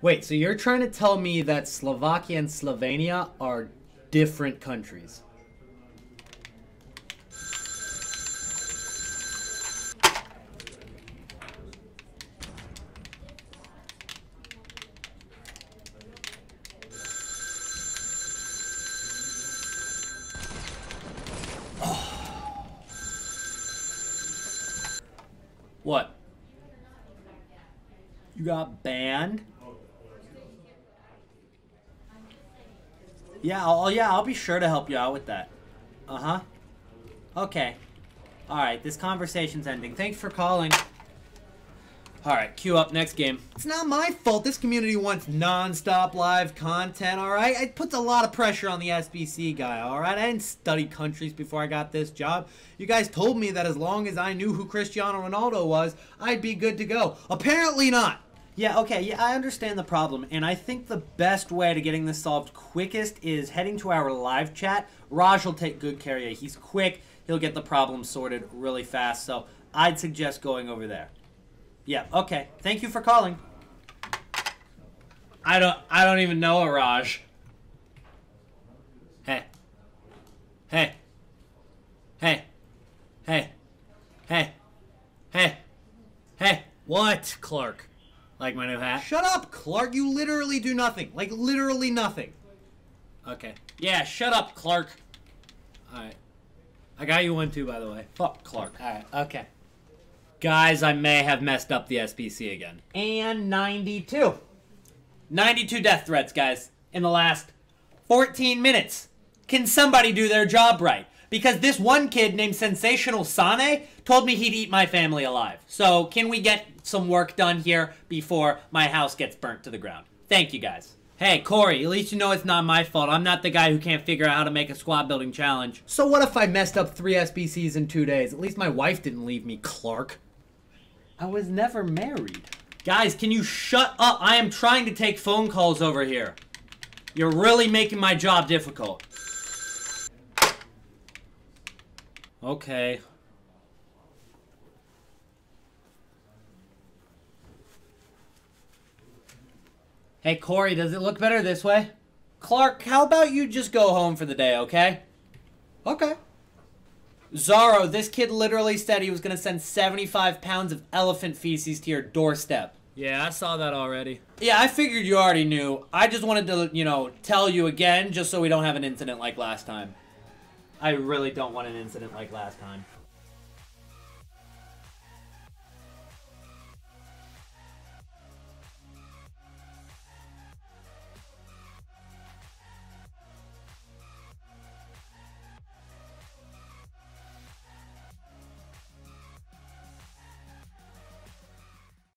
Wait, so you're trying to tell me that Slovakia and Slovenia are different countries? What? You got banned? Yeah, I'll, yeah, I'll be sure to help you out with that. Uh-huh. Okay. Alright, this conversation's ending. Thanks for calling. Alright, queue up next game. It's not my fault. This community wants non-stop live content, alright? It puts a lot of pressure on the SBC guy, alright? I didn't study countries before I got this job. You guys told me that as long as I knew who Cristiano Ronaldo was, I'd be good to go. Apparently not. Yeah, okay, yeah, I understand the problem, and I think the best way to getting this solved quickest is heading to our live chat. Raj will take good care of you. He's quick. He'll get the problem sorted really fast, so I'd suggest going over there. Yeah, okay. Thank you for calling. I don't I don't even know a Raj. Hey. Hey. Hey. Hey. Hey. Hey. Hey. What, Clark? Like my new hat? Shut up, Clark. You literally do nothing. Like literally nothing. Okay. Yeah, shut up, Clark. Alright. I got you one too, by the way. Fuck Clark. Alright, okay. Guys, I may have messed up the SBC again. And 92. 92 death threats, guys, in the last 14 minutes. Can somebody do their job right? Because this one kid named Sensational Sane told me he'd eat my family alive. So can we get some work done here before my house gets burnt to the ground? Thank you, guys. Hey, Corey, at least you know it's not my fault. I'm not the guy who can't figure out how to make a squad building challenge. So what if I messed up three SBCs in two days? At least my wife didn't leave me, Clark. I was never married. Guys, can you shut up? I am trying to take phone calls over here. You're really making my job difficult. Okay. Hey, Corey, does it look better this way? Clark, how about you just go home for the day, okay? Okay. Zaro, this kid literally said he was going to send 75 pounds of elephant feces to your doorstep. Yeah, I saw that already. Yeah, I figured you already knew. I just wanted to, you know, tell you again just so we don't have an incident like last time. I really don't want an incident like last time.